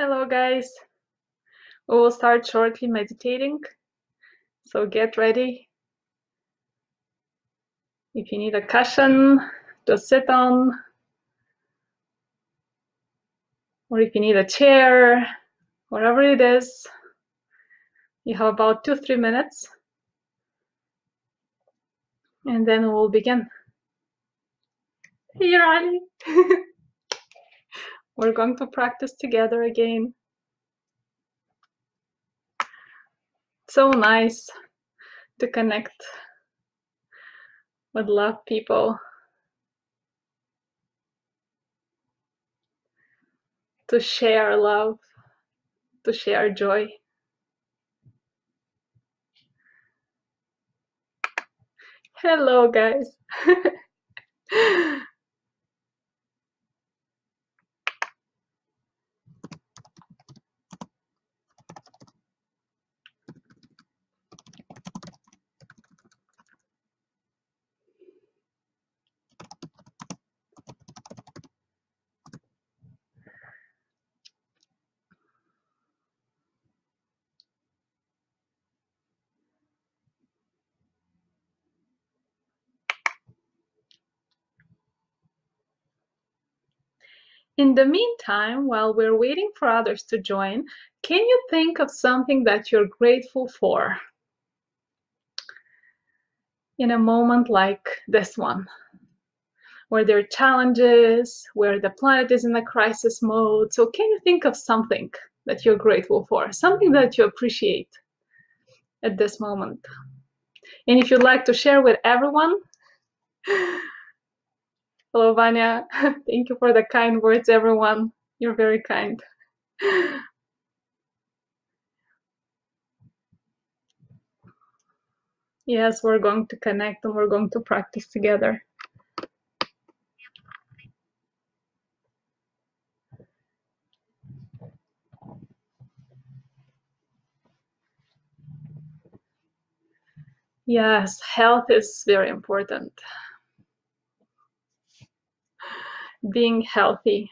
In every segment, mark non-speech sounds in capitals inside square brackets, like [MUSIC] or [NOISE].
Hello guys, we will start shortly meditating, so get ready. If you need a cushion to sit on, or if you need a chair, whatever it is, you have about two, three minutes, and then we will begin. Hey Ali! [LAUGHS] We're going to practice together again. So nice to connect with love people, to share love, to share joy. Hello, guys. [LAUGHS] In the meantime, while we're waiting for others to join, can you think of something that you're grateful for in a moment like this one, where there are challenges, where the planet is in a crisis mode? So, can you think of something that you're grateful for, something that you appreciate at this moment? And if you'd like to share with everyone, Hello, Vanya. [LAUGHS] Thank you for the kind words, everyone. You're very kind. [LAUGHS] Yes, we're going to connect and we're going to practice together. Yes, health is very important. Being healthy.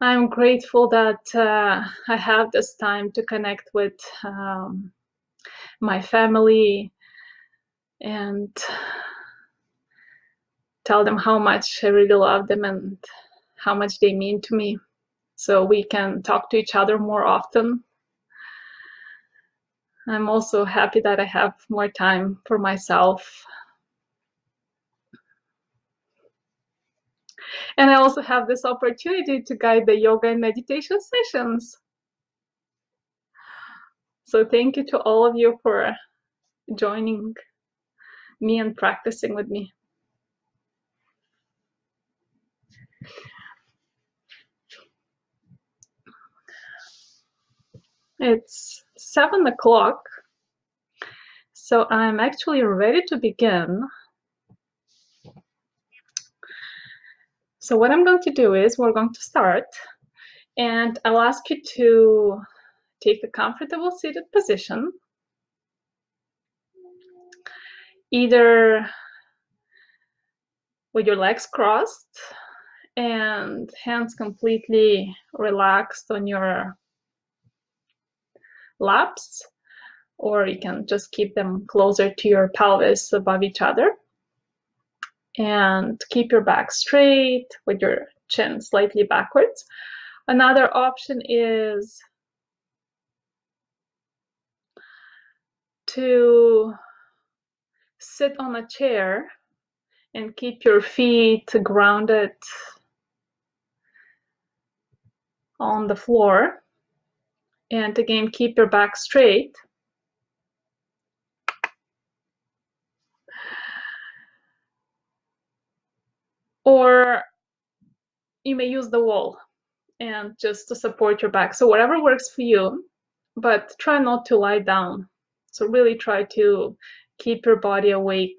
I'm grateful that uh, I have this time to connect with um, my family and tell them how much I really love them and how much they mean to me so we can talk to each other more often. I'm also happy that I have more time for myself And I also have this opportunity to guide the yoga and meditation sessions. So thank you to all of you for joining me and practicing with me. It's seven o'clock, so I'm actually ready to begin. So what I'm going to do is we're going to start and I'll ask you to take a comfortable seated position. Either with your legs crossed and hands completely relaxed on your laps, or you can just keep them closer to your pelvis above each other and keep your back straight with your chin slightly backwards. Another option is to sit on a chair and keep your feet grounded on the floor. And again, keep your back straight. Or you may use the wall and just to support your back. So whatever works for you, but try not to lie down. So really try to keep your body awake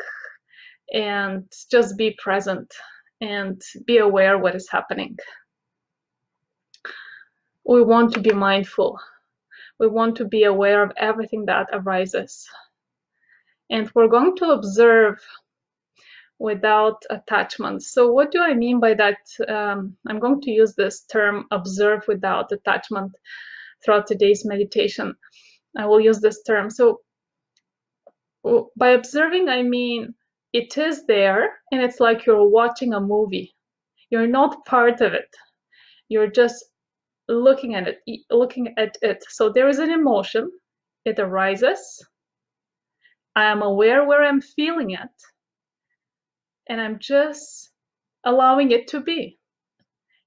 and just be present and be aware what is happening. We want to be mindful. We want to be aware of everything that arises. And we're going to observe without attachment. So what do I mean by that? Um, I'm going to use this term observe without attachment throughout today's meditation. I will use this term. So by observing, I mean it is there and it's like you're watching a movie. You're not part of it. You're just looking at it, looking at it. So there is an emotion, it arises. I am aware where I'm feeling it, and I'm just allowing it to be.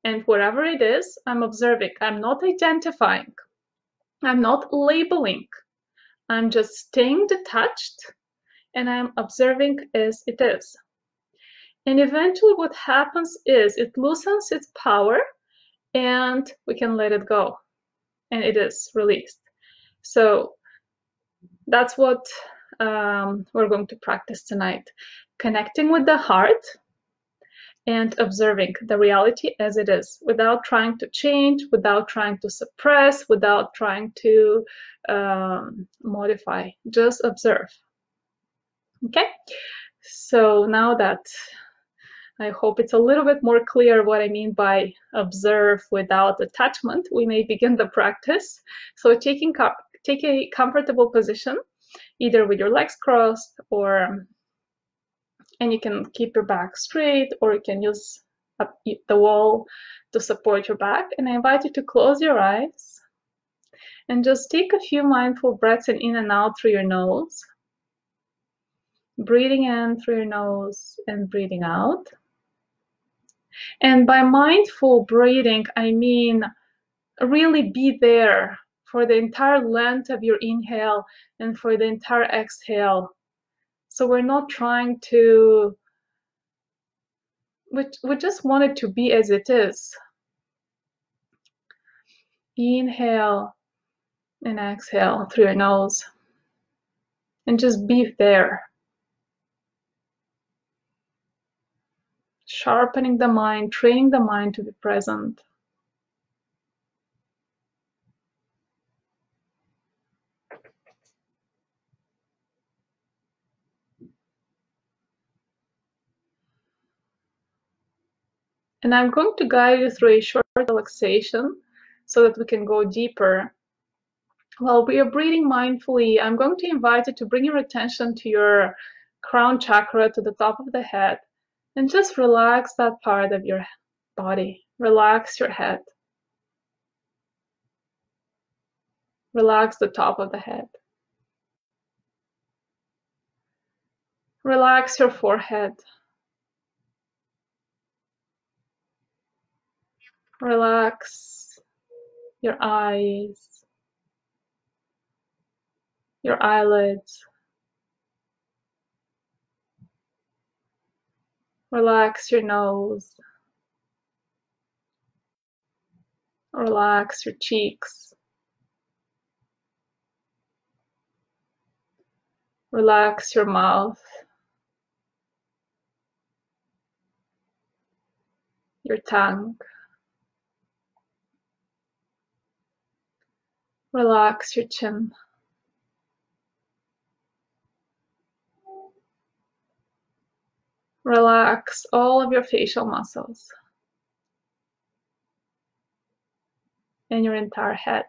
And whatever it is, I'm observing. I'm not identifying. I'm not labeling. I'm just staying detached and I'm observing as it is. And eventually, what happens is it loosens its power and we can let it go and it is released. So that's what um, we're going to practice tonight connecting with the heart and observing the reality as it is without trying to change, without trying to suppress, without trying to um, modify. Just observe. Okay, so now that I hope it's a little bit more clear what I mean by observe without attachment. We may begin the practice. So taking take a comfortable position, either with your legs crossed or, and you can keep your back straight or you can use the wall to support your back. And I invite you to close your eyes and just take a few mindful breaths in, in and out through your nose. Breathing in through your nose and breathing out. And by mindful breathing, I mean really be there for the entire length of your inhale and for the entire exhale. So we're not trying to, we, we just want it to be as it is. Inhale and exhale through your nose and just be there. sharpening the mind, training the mind to be present. And I'm going to guide you through a short relaxation so that we can go deeper. While we are breathing mindfully, I'm going to invite you to bring your attention to your crown chakra to the top of the head and just relax that part of your body. Relax your head. Relax the top of the head. Relax your forehead. Relax your eyes, your eyelids. Relax your nose. Relax your cheeks. Relax your mouth. Your tongue. Relax your chin. Relax all of your facial muscles and your entire head.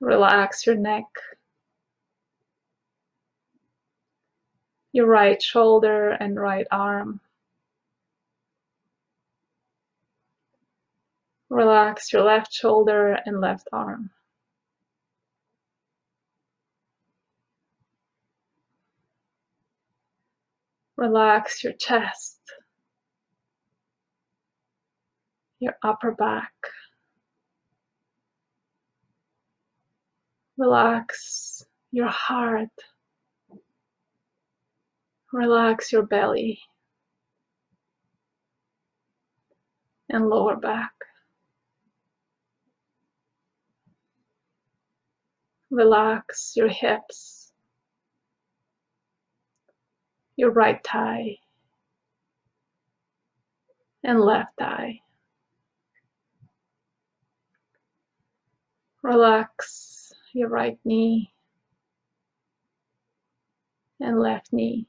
Relax your neck, your right shoulder and right arm. Relax your left shoulder and left arm. Relax your chest, your upper back. Relax your heart. Relax your belly and lower back. Relax your hips your right thigh and left thigh. Relax your right knee, and left knee.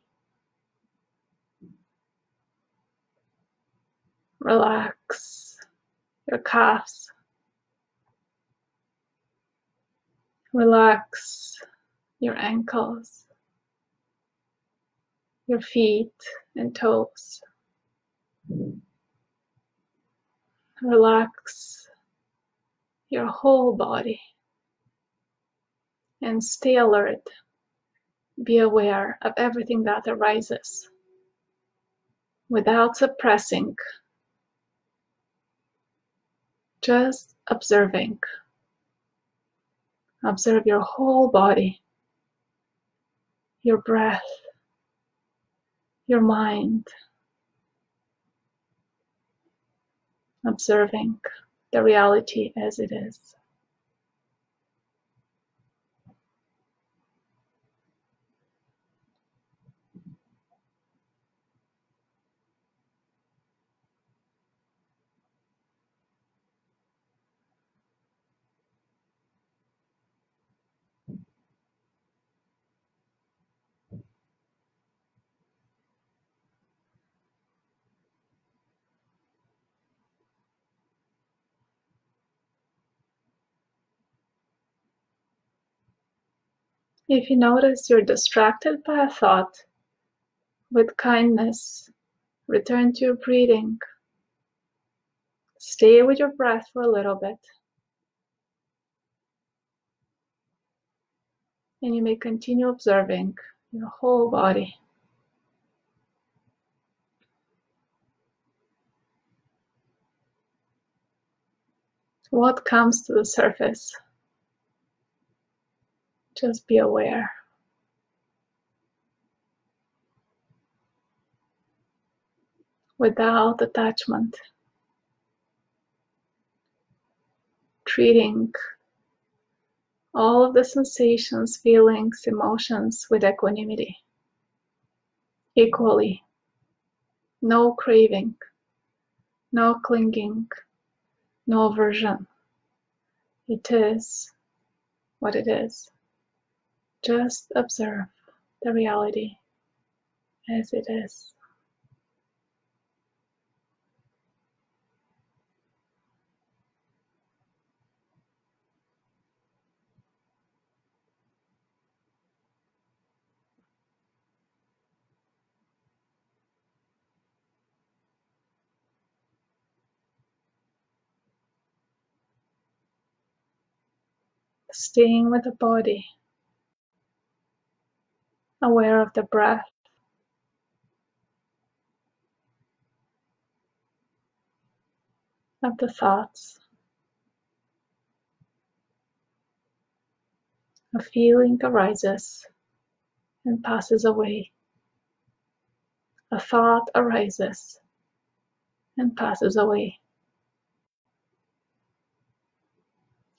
Relax your calves. Relax your ankles, your feet and toes. Relax your whole body and stay alert. Be aware of everything that arises without suppressing, just observing. Observe your whole body, your breath, your mind. Observing the reality as it is. If you notice you're distracted by a thought, with kindness, return to your breathing. Stay with your breath for a little bit. And you may continue observing your whole body. What comes to the surface? Just be aware. Without attachment. Treating all of the sensations, feelings, emotions with equanimity. Equally. No craving, no clinging, no aversion. It is what it is. Just observe the reality as it is. Staying with the body aware of the breath. Of the thoughts. A feeling arises and passes away. A thought arises and passes away.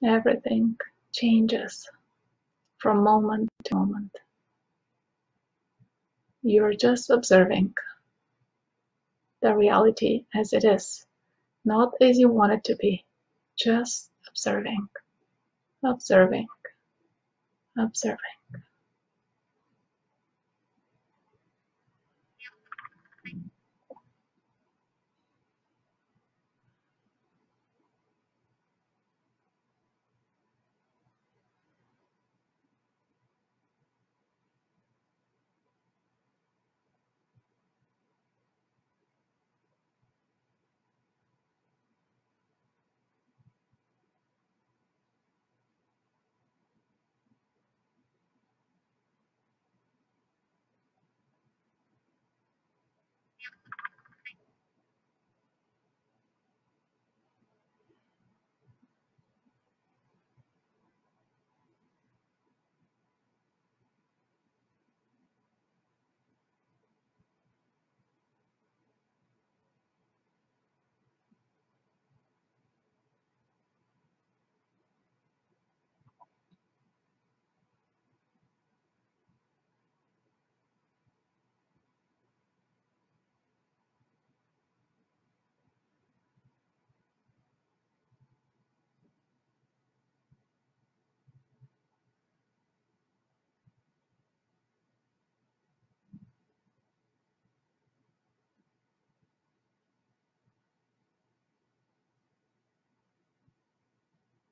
Everything changes from moment to moment. You're just observing the reality as it is, not as you want it to be. Just observing, observing, observing.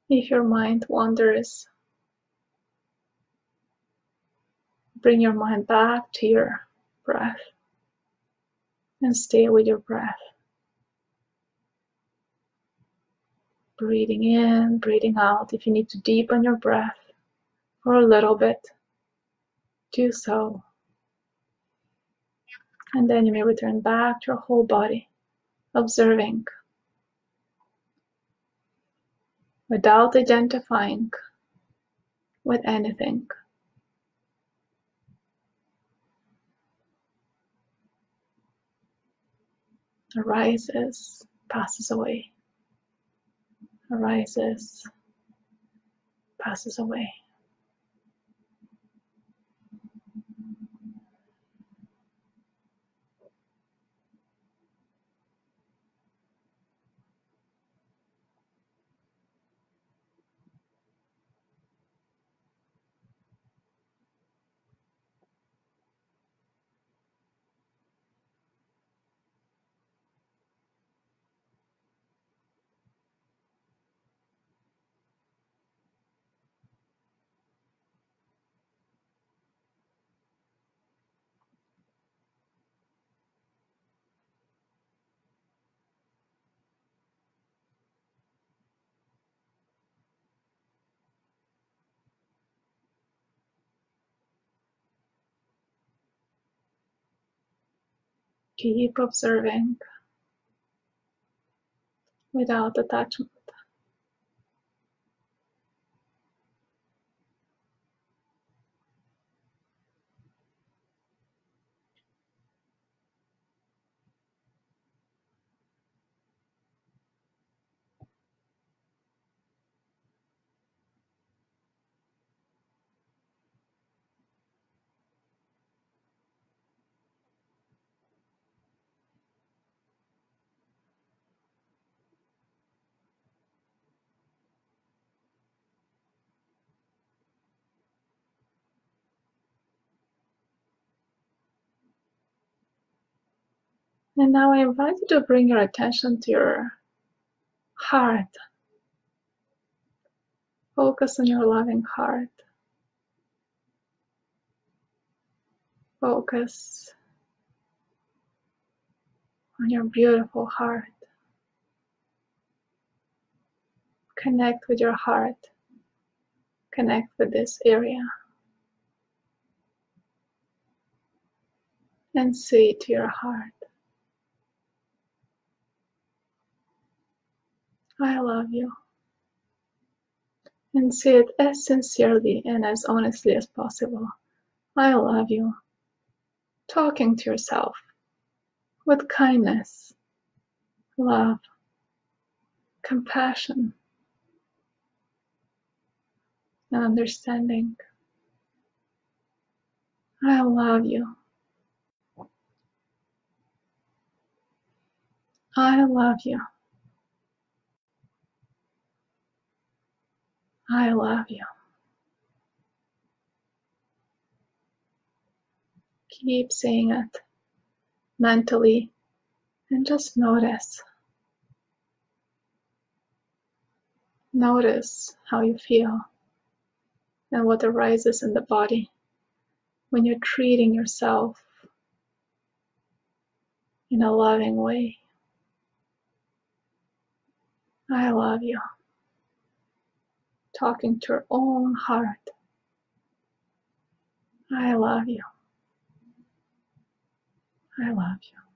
If your mind wanders, bring your mind back to your breath and stay with your breath. Breathing in, breathing out. If you need to deepen your breath for a little bit, do so. And then you may return back to your whole body, observing without identifying with anything. Arises, passes away arises, passes away. Keep observing without attachment. And now I invite you to bring your attention to your heart. Focus on your loving heart. Focus on your beautiful heart. Connect with your heart. Connect with this area. And say to your heart, I love you. And say it as sincerely and as honestly as possible. I love you. Talking to yourself with kindness, love, compassion, and understanding. I love you. I love you. I love you. Keep saying it mentally and just notice. Notice how you feel and what arises in the body when you're treating yourself in a loving way. I love you talking to your own heart. I love you. I love you.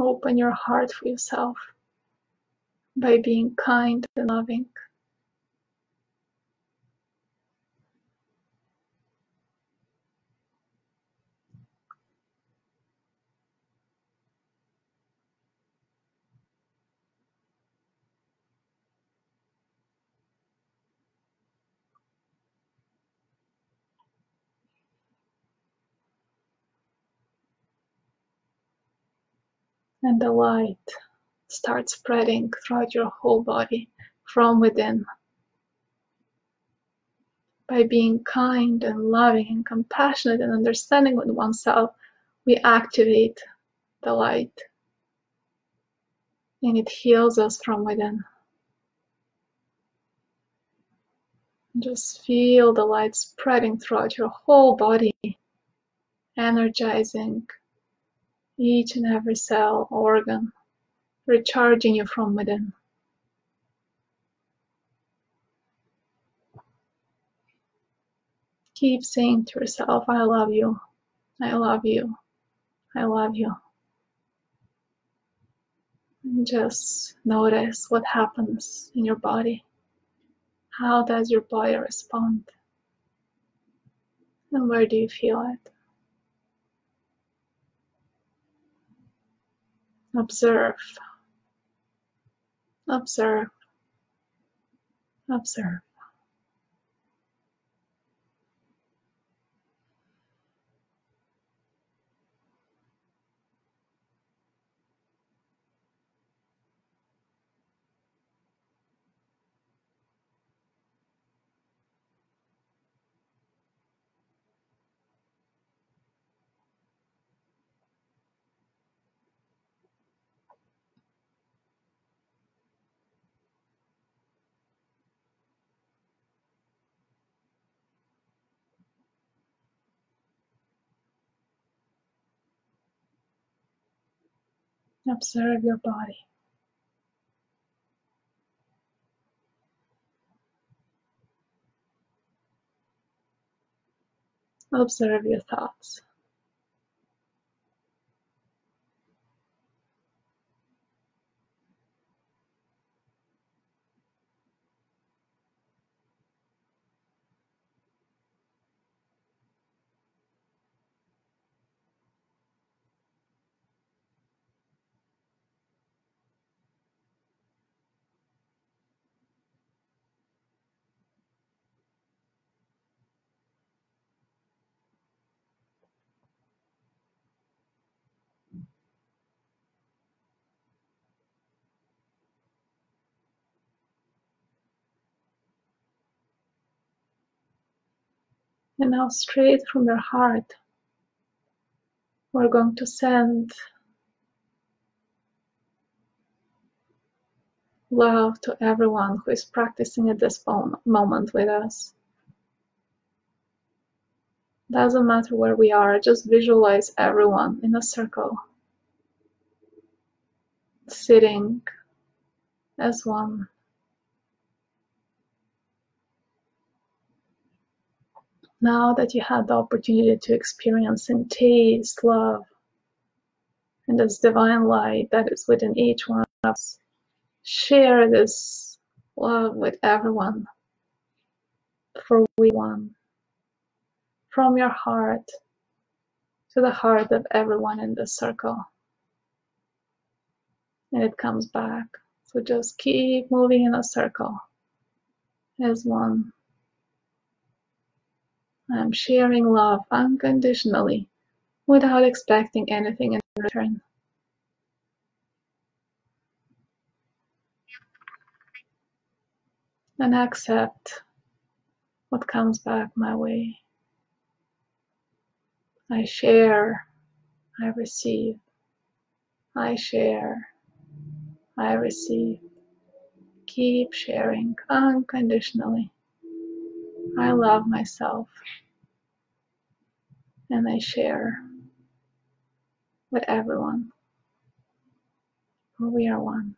Open your heart for yourself by being kind and loving. And the light starts spreading throughout your whole body from within. By being kind and loving and compassionate and understanding with oneself, we activate the light and it heals us from within. Just feel the light spreading throughout your whole body, energizing each and every cell, organ, recharging you from within. Keep saying to yourself, I love you, I love you, I love you. And just notice what happens in your body. How does your body respond? And where do you feel it? Observe. Observe. Observe. Observe your body. Observe your thoughts. And now, straight from your heart, we're going to send love to everyone who is practicing at this moment with us. Doesn't matter where we are, just visualize everyone in a circle, sitting as one. Now that you had the opportunity to experience and taste love and this divine light that is within each one of us, share this love with everyone for we one. From your heart to the heart of everyone in this circle. And it comes back. So just keep moving in a circle as one. I'm sharing love unconditionally without expecting anything in return. And accept what comes back my way. I share, I receive. I share, I receive. Keep sharing unconditionally. I love myself and I share with everyone. We are one.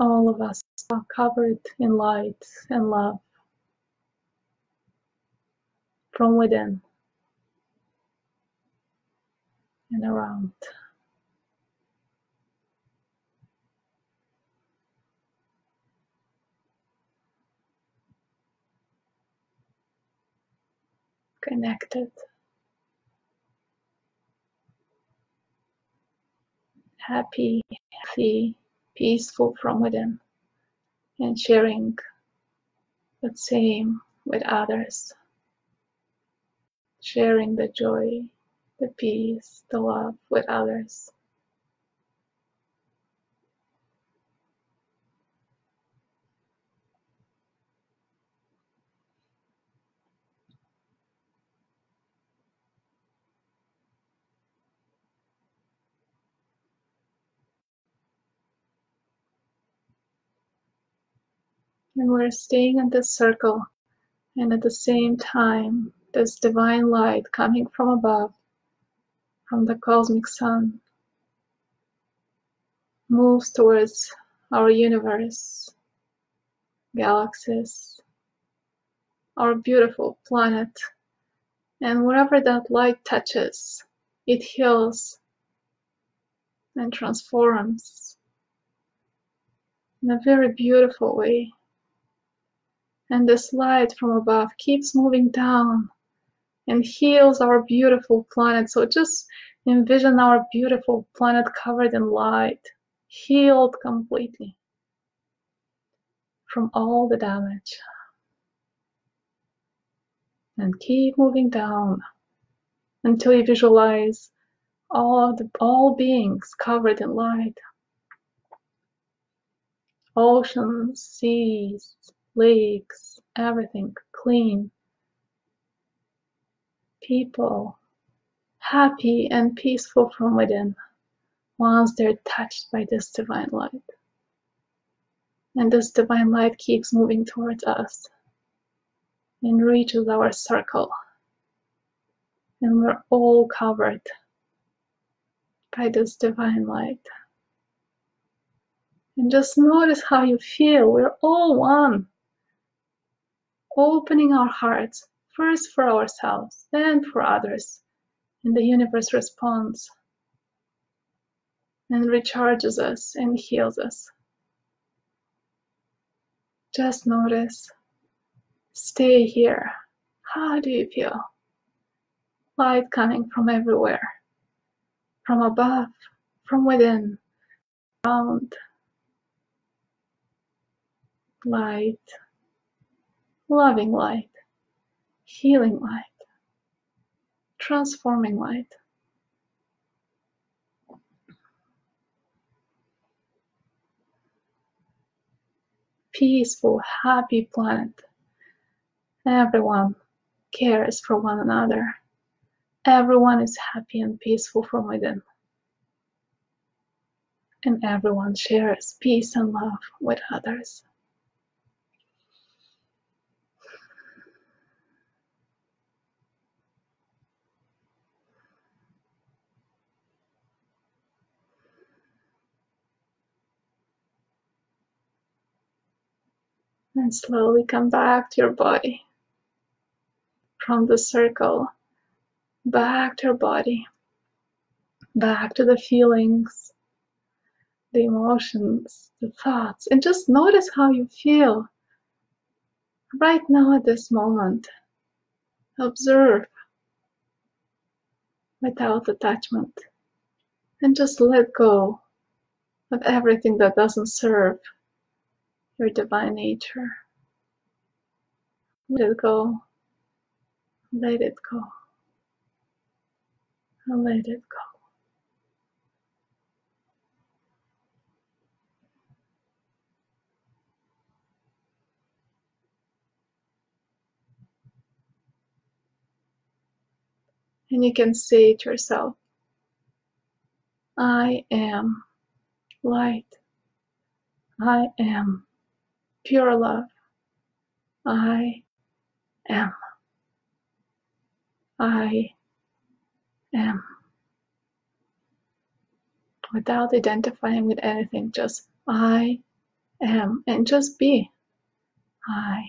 All of us are covered in light and love from within and around. Connected, happy, healthy, peaceful from within, and sharing the same with others. Sharing the joy, the peace, the love with others. And we're staying in this circle, and at the same time, this divine light coming from above, from the cosmic sun, moves towards our universe, galaxies, our beautiful planet. And wherever that light touches, it heals and transforms in a very beautiful way and this light from above keeps moving down and heals our beautiful planet. So just envision our beautiful planet covered in light, healed completely from all the damage. And keep moving down until you visualize all the all beings covered in light. Oceans, seas, lakes, everything clean. People happy and peaceful from within once they're touched by this divine light. And this divine light keeps moving towards us and reaches our circle. And we're all covered by this divine light. And just notice how you feel. We're all one opening our hearts first for ourselves, then for others, and the universe responds and recharges us and heals us. Just notice, stay here. How do you feel? Light coming from everywhere, from above, from within, around. Light loving light, healing light, transforming light. Peaceful, happy planet. Everyone cares for one another. Everyone is happy and peaceful from within. And everyone shares peace and love with others. And slowly come back to your body. From the circle back to your body. Back to the feelings the emotions the thoughts and just notice how you feel right now at this moment. Observe without attachment and just let go of everything that doesn't serve your divine nature. Let it go. Let it go. Let it go. And you can say to yourself, I am light. I am pure love. I am. I am. Without identifying with anything, just I am, and just be. I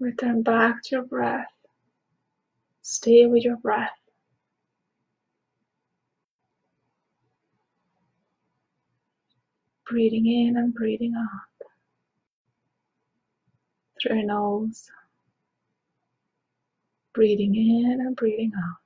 Return back to your breath. Stay with your breath. Breathing in and breathing out through your nose. Breathing in and breathing out.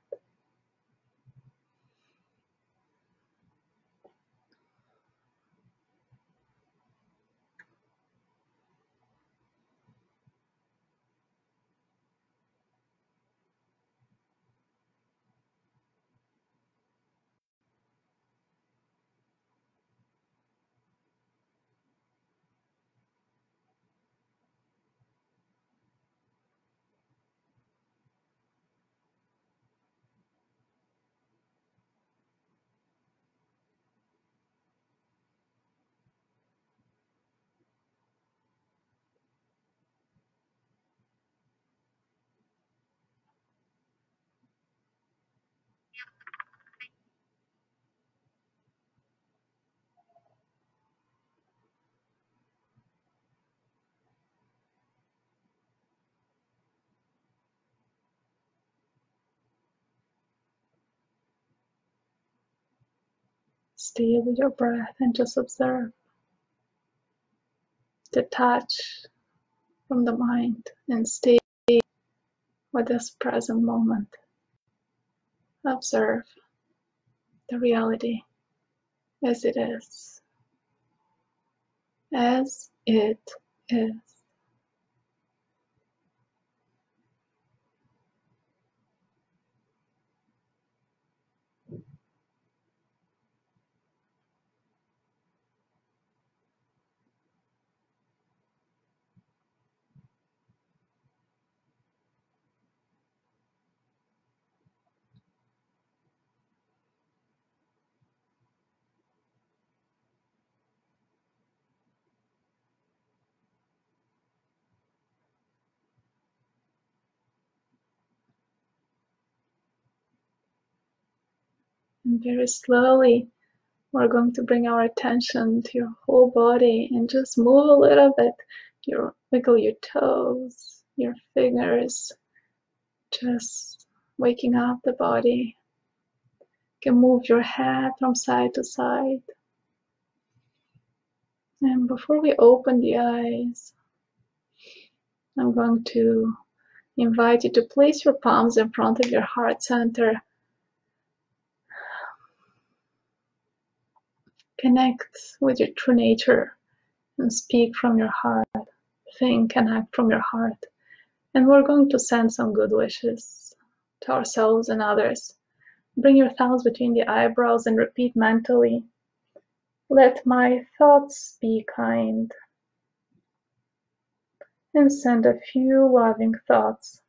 Stay with your breath and just observe. Detach from the mind and stay with this present moment. Observe the reality as it is. As it is. And very slowly, we're going to bring our attention to your whole body and just move a little bit. You wiggle your toes, your fingers, just waking up the body. You can move your head from side to side. And before we open the eyes, I'm going to invite you to place your palms in front of your heart center Connect with your true nature and speak from your heart. Think and act from your heart. And we're going to send some good wishes to ourselves and others. Bring your thumbs between the eyebrows and repeat mentally Let my thoughts be kind. And send a few loving thoughts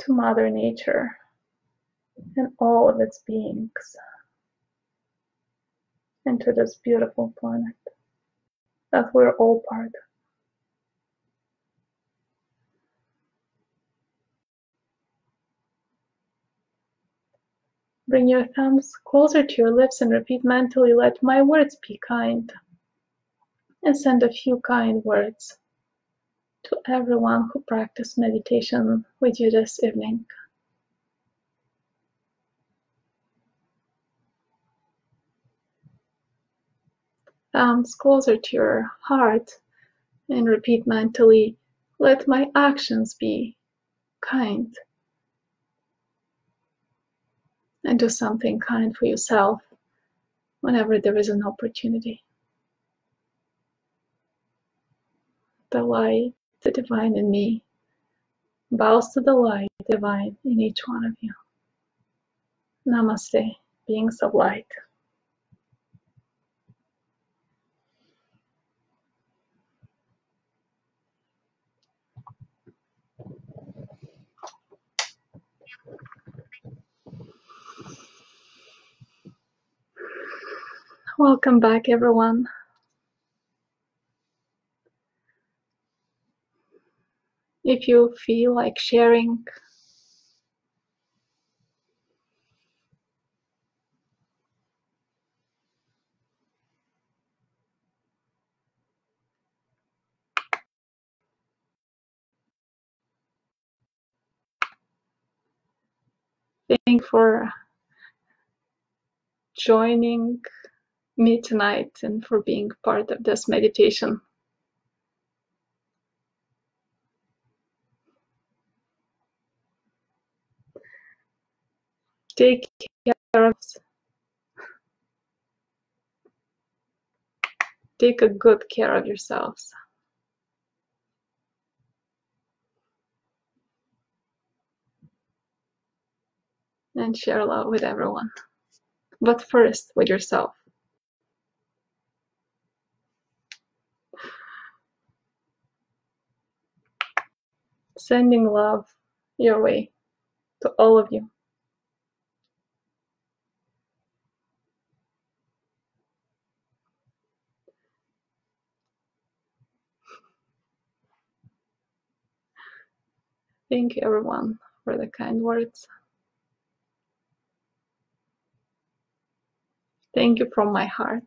to Mother Nature and all of its beings into this beautiful planet that we're all part of. Bring your thumbs closer to your lips and repeat mentally, let my words be kind. And send a few kind words to everyone who practiced meditation with you this evening. Thumbs closer to your heart and repeat mentally, let my actions be kind. And do something kind for yourself whenever there is an opportunity. The light, the divine in me, bows to the light divine in each one of you. Namaste, beings of light. Welcome back, everyone. If you feel like sharing, Thank for joining me tonight and for being part of this meditation. Take care of take a good care of yourselves. And share love with everyone. But first with yourself. Sending love your way to all of you. Thank you, everyone, for the kind words. Thank you from my heart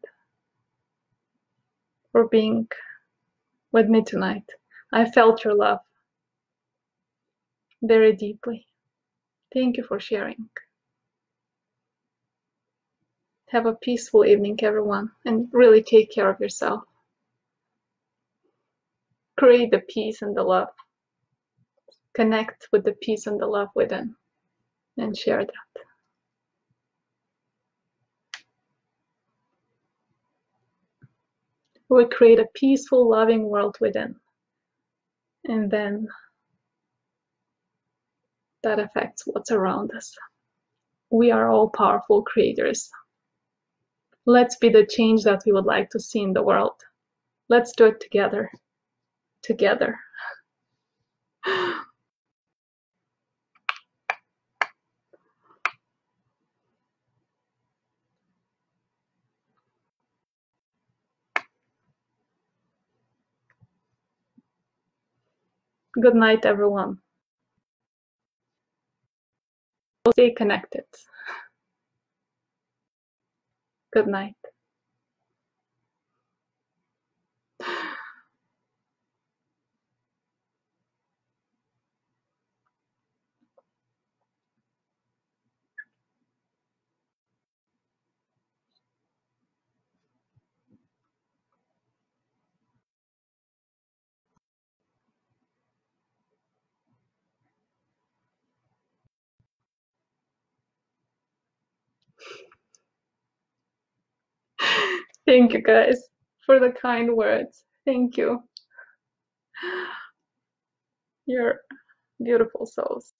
for being with me tonight. I felt your love very deeply. Thank you for sharing. Have a peaceful evening, everyone, and really take care of yourself. Create the peace and the love connect with the peace and the love within and share that. We create a peaceful, loving world within. And then that affects what's around us. We are all powerful creators. Let's be the change that we would like to see in the world. Let's do it together. Together. Good night, everyone. Stay connected. Good night. Thank you guys for the kind words. Thank you. You're beautiful souls.